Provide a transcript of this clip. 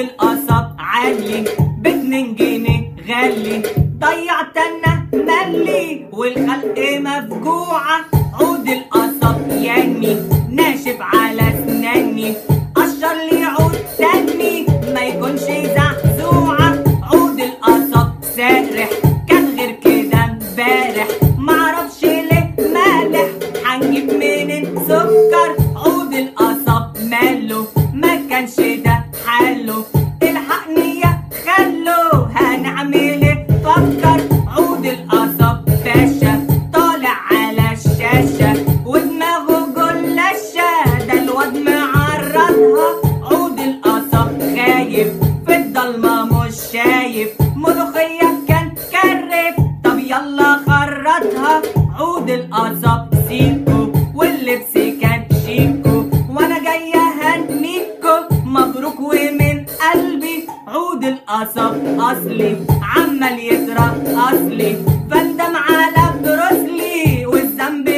القصب عالي باتنين جنيه غالي. ضيعت أنا ملي والخلق مفجوعة. عود القصب ياني ناشف على أسناني. قشر لي عود تاني ما يكونش زعزوعة عود القصب سارح كان غير كده امبارح. معرفش ليه مالح هنجيب منين سكر؟ عود القصب ماله ما كانش ده حله الحقني يا خلو. هنعمل إيه فكر عود القصب باشا. طالع على الشاشة. ودماغه جلاشة ده الواد معرضها. عود القصب خايف. في الضلمة مش شايف. ملوخية كان كرف. طب يلا خرطها. عود القصب سيكو عود القصب اصلي عمال يسرق اصلي فندم على بروسلي والذنب